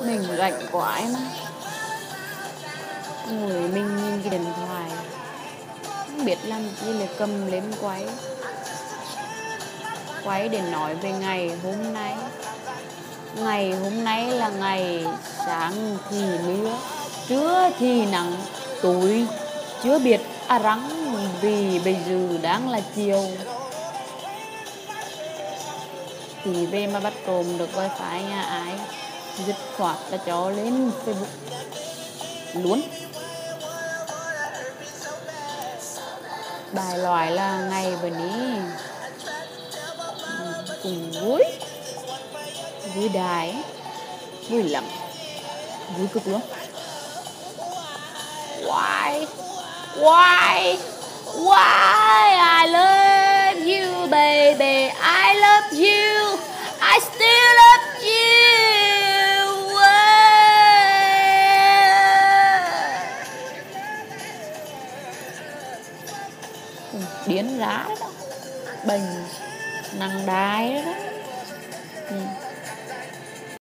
mình rảnh quá em ngồi mình nhìn cái điện thoại. Không biết làm gì là cầm lên quay. Quay để nói về ngày hôm nay. Ngày hôm nay là ngày sáng thì mưa, trưa thì nắng. Tối chưa biết à rắn vì bây giờ đang là chiều thì về mà bắt trộm được wifi nhà ai, dứt khoát là cho lên facebook luôn. Bài loại là ngày và ní cùng vui vui đài, vui lắm, vui cực luôn. Why? Why? Why? I I still love you Ui, điến rái đó. Bình năng đái đó,